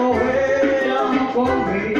eu